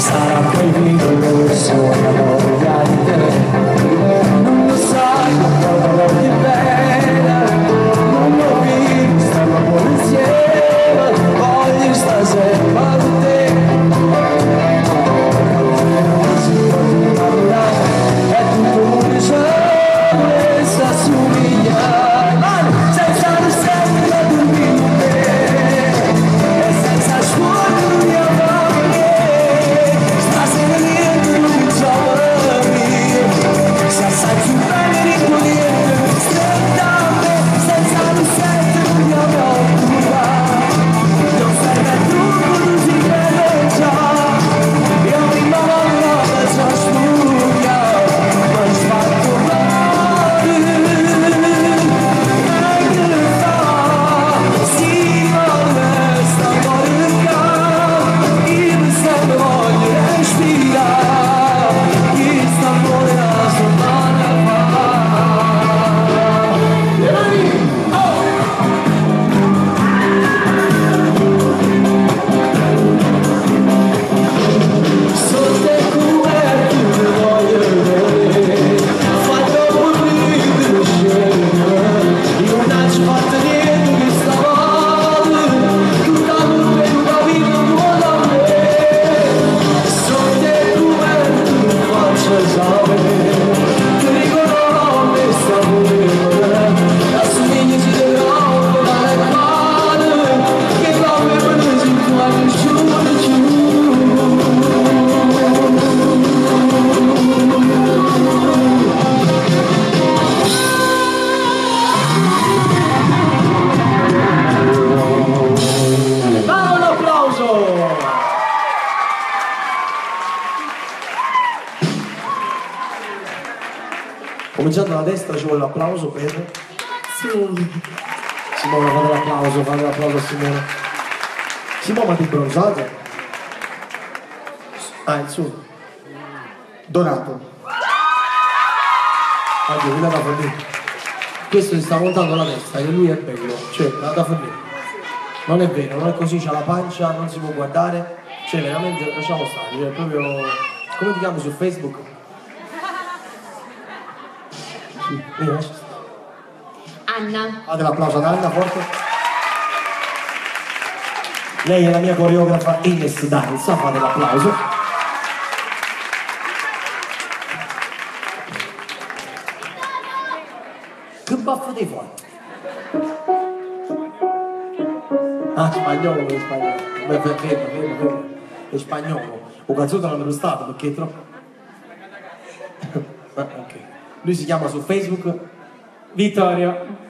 Stop breaking the rules Cominciando da destra ci vuole l'applauso per... Sì. Simona, fate l'applauso, fate l'applauso a Simona. Simona, ma ti bronzate? Ah, il suo. Donato. Oddio, da fornire. Questo si sta montando la testa, che lui è bello. Cioè, la da fornire. Non è vero, non è così, c'ha la pancia, non si può guardare. Cioè, veramente, lasciamo stare. Cioè, proprio... Come ti chiami su Facebook? Sì, stare. Anna. Fate l'applauso ad Anna, forte. Lei è la mia coreografa Ines Danza, fate l'applauso. Che baffo dei fuori? Ah, spagnolo, è spagnolo. Beh, fermo, fermo, fermo. È spagnolo. O cazzuto non lo stato perché è troppo... Ok. Lui si chiama su Facebook Vittorio.